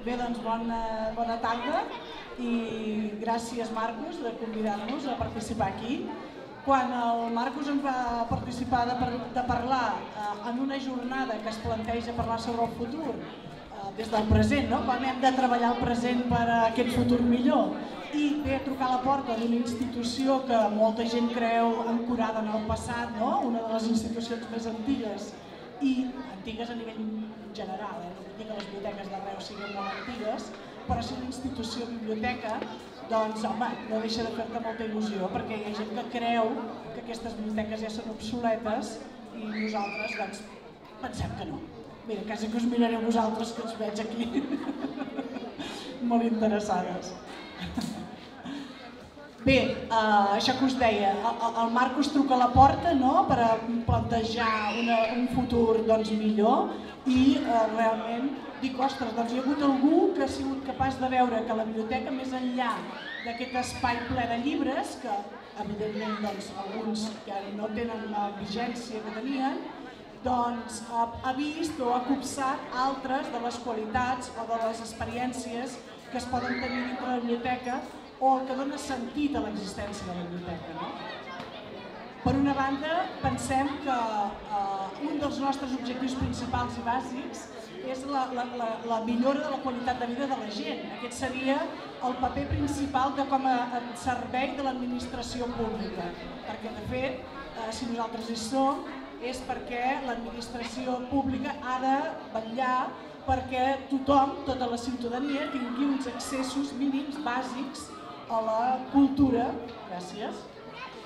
Bé, doncs bona, bona tarda i gràcies Marcos de convidar-nos a participar aquí. Quan el Marcos ens va participar de, de parlar eh, en una jornada que es planteja parlar sobre el futur eh, des del present, no? quan hem de treballar el present per a aquest futur millor i ve a trucar a la porta d'una institució que molta gent creu ancorada en el passat, no? una de les institucions més antigues i antigues a nivell general, eh? no vull dir que les biblioteques d'arreu siguin molt antigues, però si una institució biblioteca, doncs home, no deixa de fer-te molta il·lusió perquè hi ha gent que creu que aquestes biblioteques ja són obsoletes i nosaltres doncs, pensem que no. Mira, quasi que us mirareu vosaltres que us veig aquí molt interessades. Bé, uh, això que us deia, el, el Marcos truca a la porta no? per plantejar una, un futur doncs, millor i uh, realment dic, ostres, doncs hi ha hagut algú que ha sigut capaç de veure que la biblioteca, més enllà d'aquest espai ple de llibres, que evidentment doncs, alguns que no tenen la vigència que tenien, doncs ha, ha vist o ha copsat altres de les qualitats o de les experiències que es poden tenir dintre la biblioteca o que dona sentit a l'existència de la biblioteca. No? Per una banda, pensem que eh, un dels nostres objectius principals i bàsics és la, la, la, la millora de la qualitat de vida de la gent. Aquest seria el paper principal de com a, a servei de l'administració pública. Perquè, de fet, eh, si nosaltres hi som, és perquè l'administració pública ha de vetllar perquè tothom, tota la ciutadania, tingui uns accessos mínims bàsics a la cultura, gràcies,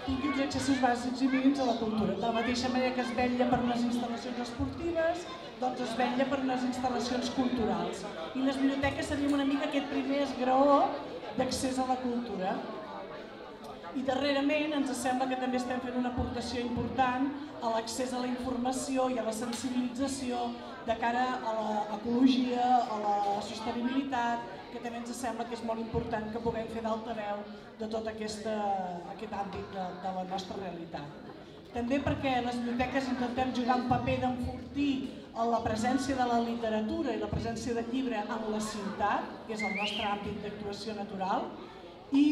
tingui uns accessos bàsics i mínims a la cultura. De la mateixa manera que es vetlla per unes instal·lacions esportives, doncs es vetlla per unes instal·lacions culturals. I les biblioteques seríem una mica aquest primer esgraó d'accés a la cultura. I darrerament ens sembla que també estem fent una aportació important a l'accés a la informació i a la sensibilització de cara a l'ecologia, a la sostenibilitat, que també ens sembla que és molt important que puguem fer d'altaveu de tot aquesta, aquest àmbit de, de la nostra realitat. També perquè les biblioteques intentem jugar un paper d'enfortir la presència de la literatura i la presència del llibre en la ciutat, que és el nostre àmbit d'actuació natural, i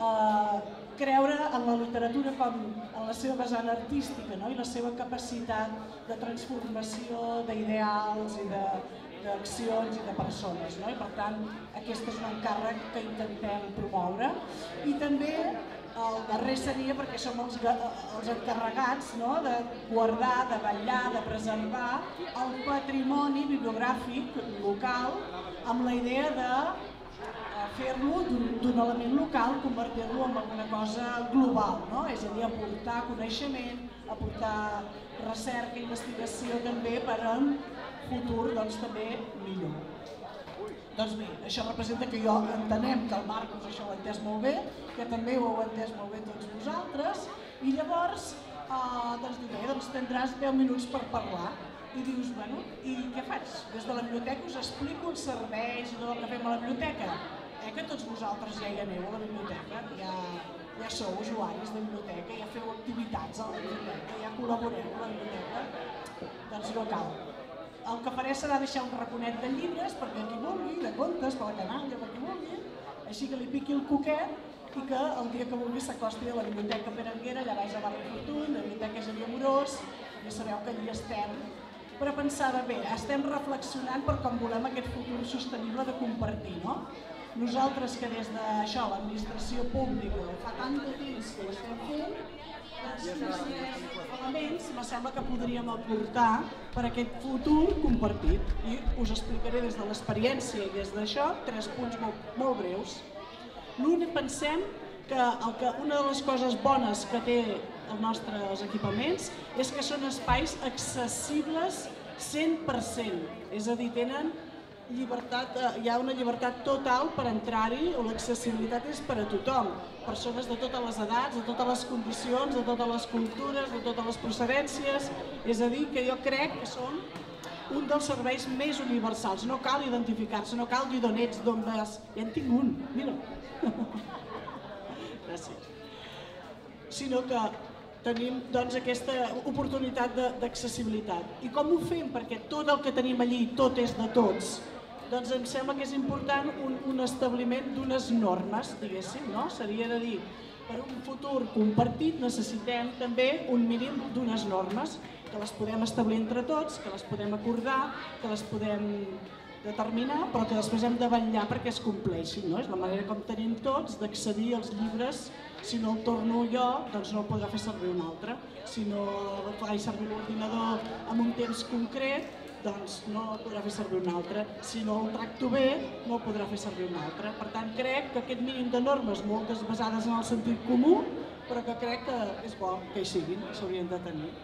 eh, creure en la literatura com en la seva vessant artística no? i la seva capacitat de transformació d'ideals i d'accions i de persones. No? I per tant, aquest és un encàrrec que intentem promoure. I també el darrer seria perquè som els, els encarregats no? de guardar, de vetllar, de preservar el patrimoni bibliogràfic local amb la idea de fer-lo d'un element local, convertir-lo en alguna cosa global, no? és a dir, aportar coneixement, aportar recerca, investigació també per a un futur doncs, també millor. Doncs bé, això representa que jo entenem que el Marcos això ho ha entès molt bé, que també ho heu entès molt bé tots vosaltres, i llavors eh, doncs dic, bé, doncs tindràs 10 minuts per parlar. I dius, bueno, i què faig? Des de la biblioteca us explico els serveis i tot el que fem a la biblioteca. Que tots vosaltres ja hi aneu a la biblioteca, ja, ja sou usuaris de biblioteca, ja feu activitats a la biblioteca, ja col·laboreu a la biblioteca. Doncs no cal el que faré serà deixar un raconet de llibres perquè qui vulgui, de contes, per la canalla, per qui vulgui, així que li piqui el coquet i que el dia que vulgui s'acosti a la Biblioteca Perenguera, allà baix a Barri Fortuny, la Biblioteca Xavier Morós, ja sabeu que allí estem. Però pensava, bé, estem reflexionant per com volem aquest futur sostenible de compartir, no? Nosaltres que des d'això, l'administració pública, fa tant de temps que ho estem fent, elements me sembla que podríem aportar per a aquest futur compartit. I us explicaré des de l'experiència i des d'això tres punts molt, molt breus. L'únic pensem que, el que una de les coses bones que té els nostres equipaments és que són espais accessibles 100%, és a dir, tenen llibertat, eh, hi ha una llibertat total per entrar-hi o l'accessibilitat és per a tothom, persones de totes les edats, de totes les condicions, de totes les cultures, de totes les procedències, és a dir, que jo crec que són un dels serveis més universals, no cal identificar-se, no cal dir d'on ets, d'on vas, ja en tinc un, mira. Gràcies. Sinó que tenim doncs, aquesta oportunitat d'accessibilitat. I com ho fem? Perquè tot el que tenim allí, tot és de tots, doncs em sembla que és important un, un establiment d'unes normes, diguéssim, no? Seria de dir, per un futur compartit necessitem també un mínim d'unes normes que les podem establir entre tots, que les podem acordar, que les podem determinar, però que després hem de vetllar perquè es compleixin. No? És la manera com tenim tots d'accedir als llibres. Si no el torno jo, doncs no el podrà fer servir un altre. Si no faig servir l'ordinador en un temps concret, doncs no podrà fer servir un altre. Si no el tracto bé, no el podrà fer servir un altre. Per tant, crec que aquest mínim de normes, moltes basades en el sentit comú, però que crec que és bo que hi siguin, s'haurien de tenir.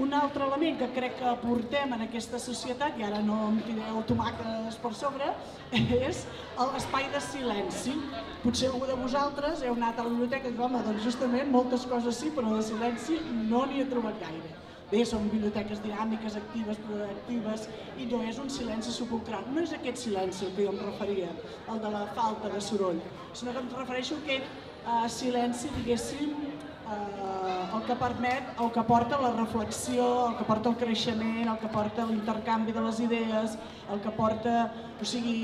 Un altre element que crec que aportem en aquesta societat, i ara no em tireu tomàquetes per sobre, és l'espai de silenci. Potser algú de vosaltres heu anat a la biblioteca i diu, home, doncs justament moltes coses sí, però de silenci no n'hi he trobat gaire. Bé, són biblioteques dinàmiques, actives, proactives, i no és un silenci sepulcral. No és aquest silenci al que jo em referia, el de la falta de soroll, sinó que em refereixo a aquest uh, silenci, diguéssim, eh, el que permet, el que porta la reflexió, el que porta el creixement, el que porta l'intercanvi de les idees, el que porta, o sigui,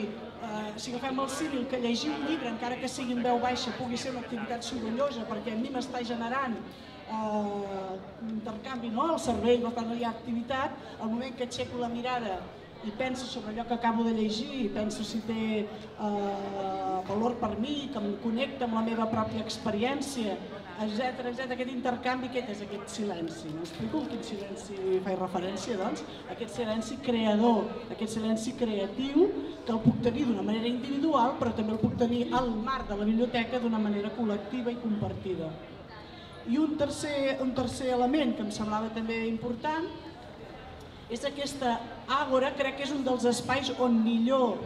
eh, si agafem el símil, que llegir un llibre, encara que sigui en veu baixa, pugui ser una activitat sorollosa, perquè a mi m'està generant eh, intercanvi no? al cervell, per tant no hi ha activitat, al moment que aixeco la mirada i penso sobre allò que acabo de llegir, penso si té eh, valor per mi, que em connecta amb la meva pròpia experiència, etc etc. Aquest intercanvi, aquest és aquest silenci. M'explico quin silenci faig referència, doncs? Aquest silenci creador, aquest silenci creatiu, que el puc tenir d'una manera individual, però també el puc tenir al marc de la biblioteca d'una manera col·lectiva i compartida. I un tercer, un tercer element que em semblava també important és aquesta àgora, crec que és un dels espais on millor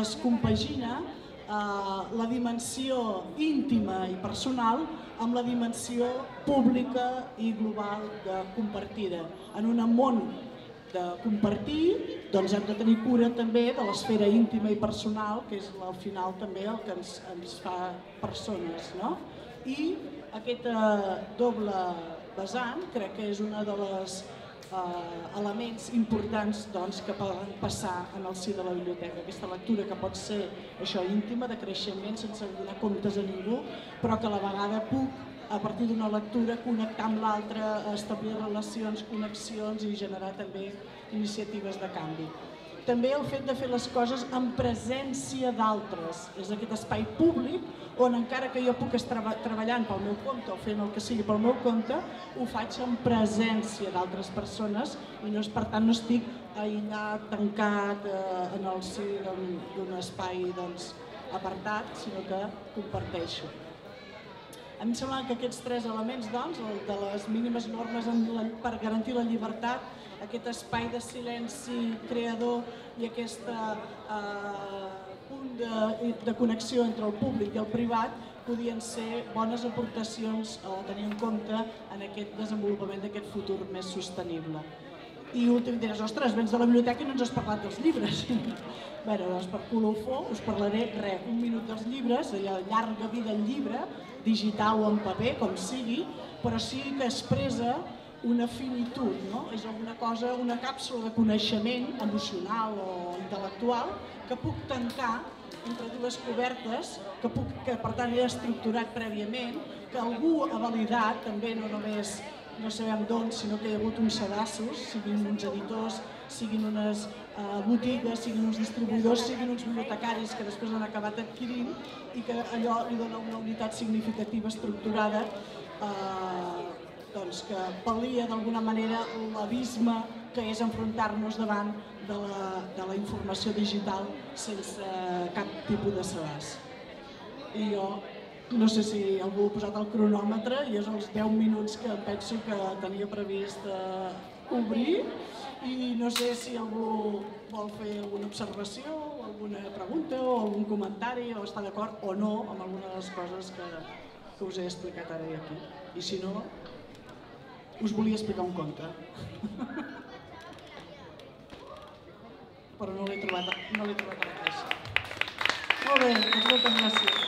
es compagina eh, la dimensió íntima i personal amb la dimensió pública i global de compartida. En un món de compartir, doncs hem de tenir cura també de l'esfera íntima i personal, que és al final també el que ens, ens fa persones. No? I aquest eh, doble vessant crec que és una de les eh, elements importants doncs, que poden passar en el si de la biblioteca. Aquesta lectura que pot ser això íntima, de creixement, sense donar comptes a ningú, però que a la vegada puc a partir d'una lectura connectar amb l'altra, establir relacions, connexions i generar també iniciatives de canvi també el fet de fer les coses en presència d'altres. És aquest espai públic on encara que jo puc estar treballant pel meu compte o fent el que sigui pel meu compte, ho faig en presència d'altres persones i no és, per tant no estic aïllat, tancat eh, en el si d'un espai doncs, apartat, sinó que comparteixo. Em sembla que aquests tres elements, doncs, el de les mínimes normes per garantir la llibertat, aquest espai de silenci creador i aquest eh, punt de, de connexió entre el públic i el privat podien ser bones aportacions a tenir en compte en aquest desenvolupament d'aquest futur més sostenible. I últim diràs, ostres, vens de la biblioteca i no ens has parlat dels llibres. Bé, doncs per colofó us parlaré, res, un minut dels llibres, allà llarga vida en llibre, digital o en paper, com sigui, però sí que expressa una finitud, no? és alguna cosa, una càpsula de coneixement emocional o intel·lectual que puc tancar entre dues cobertes, que, puc, que per tant he estructurat prèviament, que algú ha validat, també no només no sabem d'on, sinó que hi ha hagut uns sedassos, siguin uns editors, siguin unes eh, botigues, siguin uns distribuïdors, siguin uns bibliotecaris que després han acabat adquirint i que allò li dona una unitat significativa estructurada eh, doncs, que pal·lia d'alguna manera l'abisme que és enfrontar-nos davant de la, de la informació digital sense cap tipus de sedàs. I jo no sé si algú ha posat el cronòmetre i és els 10 minuts que penso que tenia previst eh, obrir i no sé si algú vol fer alguna observació, alguna pregunta o algun comentari o està d'acord o no amb alguna de les coses que, que us he explicat ara aquí. I si no, us volia explicar un conte. Però no l'he trobat, no l'he trobat a la caixa. Molt bé, moltes gràcies.